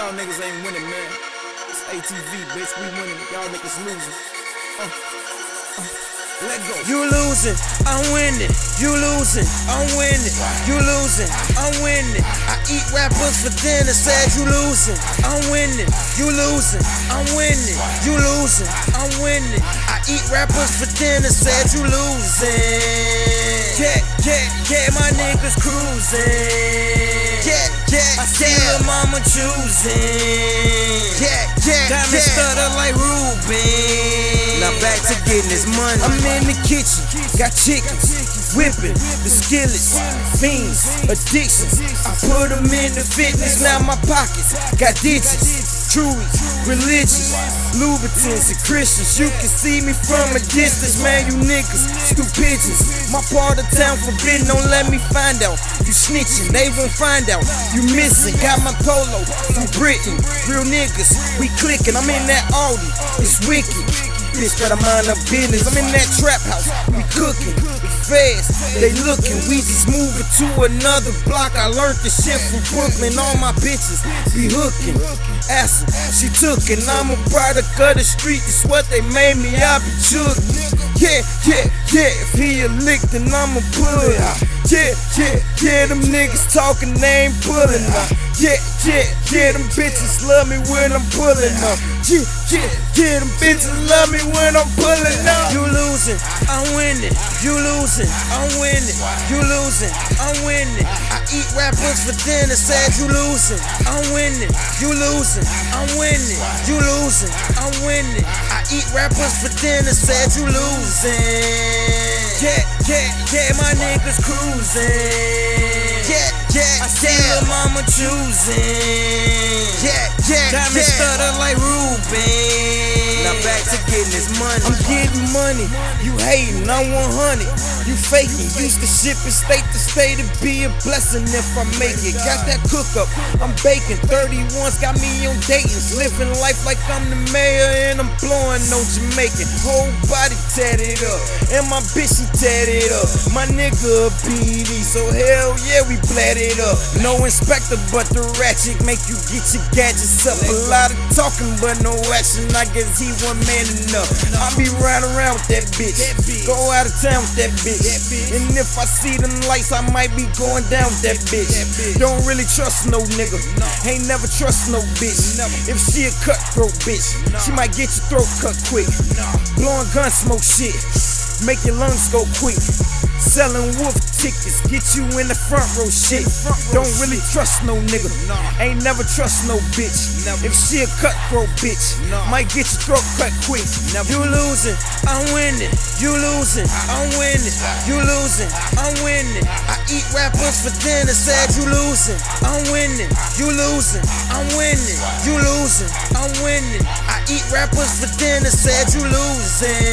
Y'all niggas ain't winning, man. It's ATV, bitch. We winning. Y'all niggas losing. Uh, uh, let go. You losing, I'm winning. You losing, I'm winning. You losing, I'm winning. I eat rappers for dinner, said you losing, I'm winning. You losing, I'm winning. You losing, I'm winning. I eat rappers for dinner, said you losing. Yeah, yeah, yeah, my niggas cruising. Yeah, mama choosing. Yeah, yeah, Diamond yeah. stutter like Ruben. Now back to getting this money. I'm in the kitchen, got chickens, whipping the skillets, fiends, addictions. I put them in the fitness, now my pockets got ditches. Truies, religious, Louboutins and Christians. You can see me from a distance, man. You niggas, stupidians. My part of town forbidden, don't let me find out. You snitching, they won't find out. You missing, got my polo from Britain. Real niggas, we clicking. I'm in that Audi, it's wicked bitch better mind her business. I'm in that trap house, we cooking, we fast, they looking. We just moving to another block. I learned the shit from Brooklyn. All my bitches be hooking. Ass she took it. I'm a product of the street. It's what they made me. I be chugging. Yeah, yeah, yeah. If he a lick, then I'ma pull. Yeah, yeah, yeah. Them niggas talking, they ain't pulling up. Yeah, yeah, yeah, them bitches love me when I'm pulling up. Yeah, yeah, yeah, them bitches love me when I'm pulling up. You losing, I'm winning. You losing, I'm winning. You losing, I'm winning. I eat rappers for dinner, said you losing, I'm winning. You losing, I'm winning. You losing, I'm winning. I eat rappers for dinner, said you losing. Yeah, yeah, yeah, my niggas cruising. Yeah, yeah, I see yeah. mama choosing. Yeah, yeah, Diamond yeah. stutter like Ruben. Now back to getting this money. I'm getting money. You hating, I'm 100. You faking. Used to ship it state to state to be a blessing if I make it. Got that cook up. I'm baking. 31's got me on Dayton's. Living life like I'm the mayor and I'm blowing no Jamaican. Whole body tatted up. And my bitch, she tatted up. My nigga PD. So hell yeah, we blatted it up. No inspector, but the ratchet make you get your gadgets up. A lot of talking, but no action. I guess he one man enough. I be riding around with that bitch. Go out of town with that bitch. And if I see them lights, I might be going down with that bitch. Don't really trust no nigga. Ain't never trust no bitch. If she a cutthroat bitch, she might get your throat cut quick. Blowing gun smoke shit, make your lungs go quick. Selling wolf tickets, get you in the front row shit. Don't really trust no nigga. Ain't never trust no bitch. If she a cutthroat bitch, might get your throat cut quick. You losing, I'm winning. You losing, I'm winning. You losing, I'm winning. I eat rappers for dinner, said you losing, I'm winning. You losing, I'm winning. You losing, I'm winning. I eat rappers for dinner, said you losing.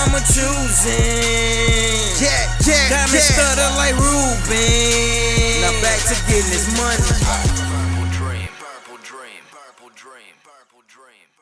mama choosing. Yeah, yeah, Diamond yeah. stutter like Ruben. Now back to getting this money. Purple dream, purple dream, purple dream, purple dream.